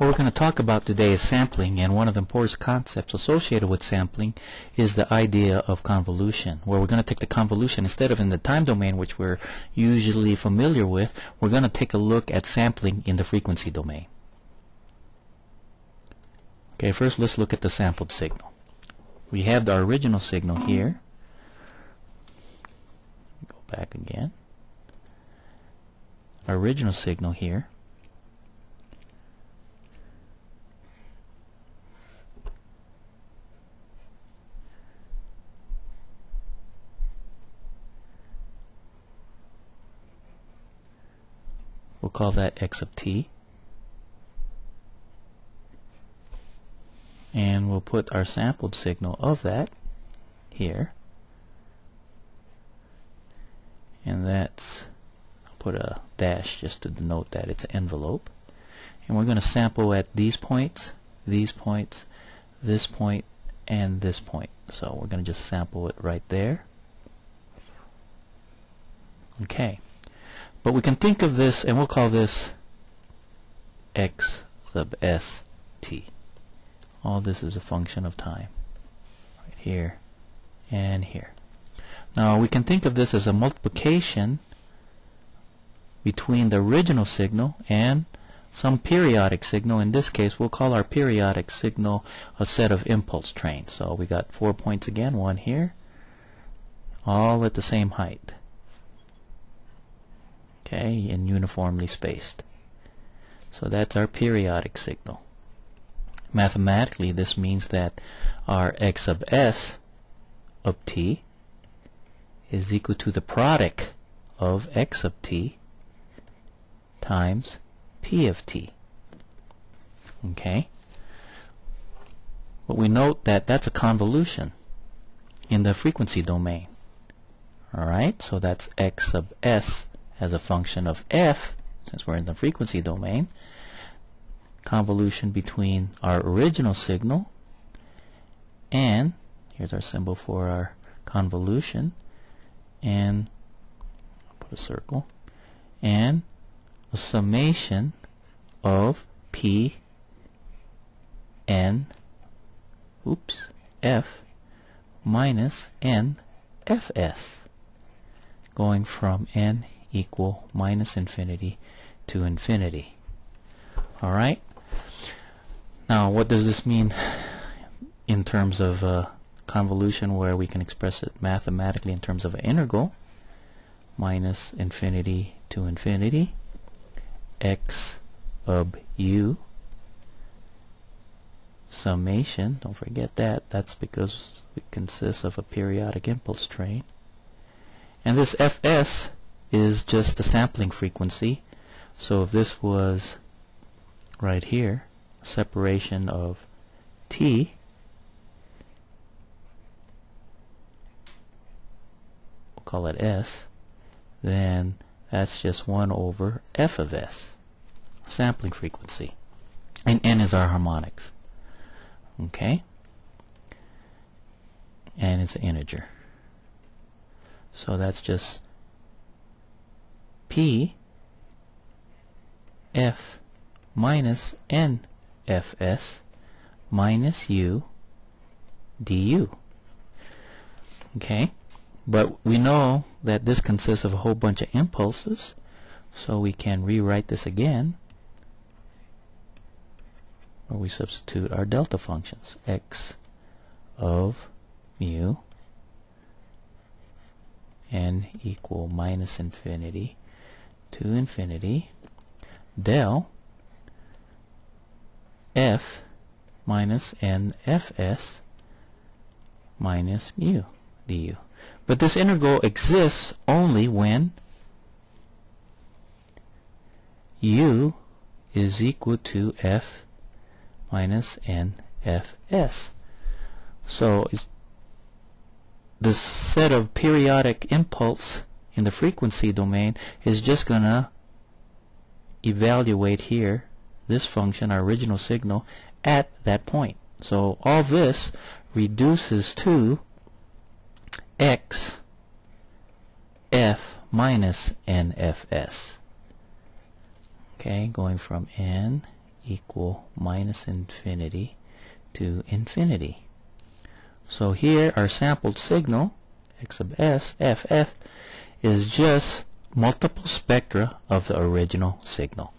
What we're going to talk about today is sampling, and one of the important concepts associated with sampling is the idea of convolution, where we're going to take the convolution instead of in the time domain, which we're usually familiar with, we're going to take a look at sampling in the frequency domain. Okay, first let's look at the sampled signal. We have the original signal here. Go back again. Original signal here. We'll call that x of t. And we'll put our sampled signal of that here. And that's, I'll put a dash just to denote that it's an envelope. And we're going to sample at these points, these points, this point, and this point. So we're going to just sample it right there. Okay. But we can think of this, and we'll call this x sub s t. All this is a function of time. Right here and here. Now we can think of this as a multiplication between the original signal and some periodic signal. In this case, we'll call our periodic signal a set of impulse trains. So we got four points again, one here, all at the same height okay, and uniformly spaced. So that's our periodic signal. Mathematically, this means that our x sub s of t is equal to the product of x of t times p of t. Okay? But we note that that's a convolution in the frequency domain. Alright, so that's x sub s as a function of f, since we're in the frequency domain, convolution between our original signal and, here's our symbol for our convolution, and I'll put a circle, and a summation of p n oops f minus n fs going from n equal minus infinity to infinity. Alright? Now, what does this mean in terms of uh, convolution where we can express it mathematically in terms of an integral? Minus infinity to infinity x of u summation, don't forget that, that's because it consists of a periodic impulse train. And this fs is just the sampling frequency. So if this was right here, separation of t, we'll call it s, then that's just 1 over f of s, sampling frequency. And n is our harmonics. Okay? And it's an integer. So that's just P F minus N Fs minus U du. Okay? But we know that this consists of a whole bunch of impulses, so we can rewrite this again where we substitute our delta functions x of mu n equal minus infinity to infinity del f minus nfs minus mu du. But this integral exists only when u is equal to f minus nfs. So the set of periodic impulse in the frequency domain is just going to evaluate here this function, our original signal, at that point. So all this reduces to x f minus nfs. Okay, going from n equal minus infinity to infinity. So here our sampled signal, x sub s, ff, is just multiple spectra of the original signal.